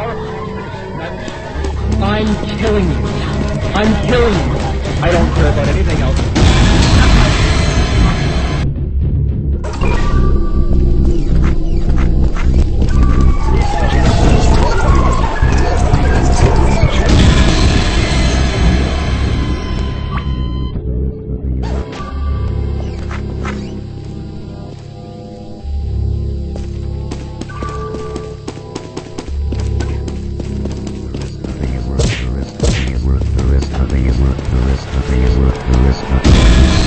I'm killing you. I'm killing you. I don't care about anything else. is the thing is.